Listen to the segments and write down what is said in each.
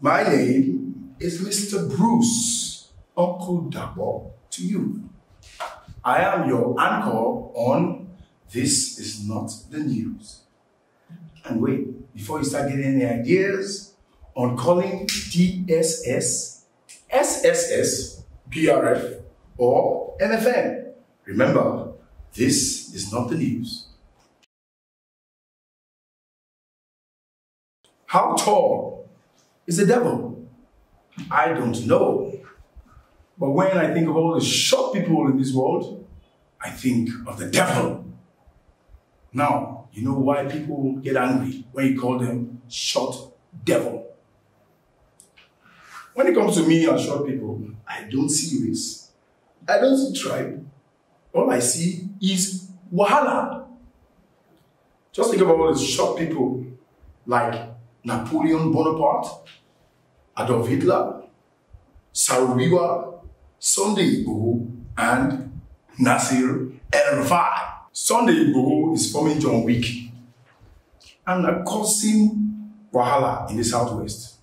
My name is Mr. Bruce, Uncle to you. I am your anchor on This Is Not the News. And wait, before you start getting any ideas on calling DSS, SSS, PRF, or MFM, remember, this is not the news. How tall is the devil? I don't know. But when I think of all the short people in this world, I think of the devil. Now, you know why people get angry when you call them short devil? When it comes to me and short people, I don't see race. I don't see tribe. All I see is wahala. Just think about all the short people like Napoleon Bonaparte, Adolf Hitler, Saro-Wiwa, Sunday Igboho, and Nasir El-Rufai. Sunday Igboho is forming John Wick and are causing wahala in the southwest.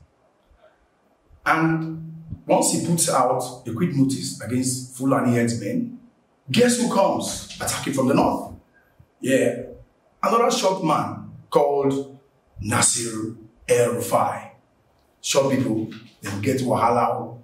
And once he puts out a quick notice against Fulani headsmen, guess who comes attacking from the north? Yeah, another short man called Nasir El Rufai. Short people, they get wahala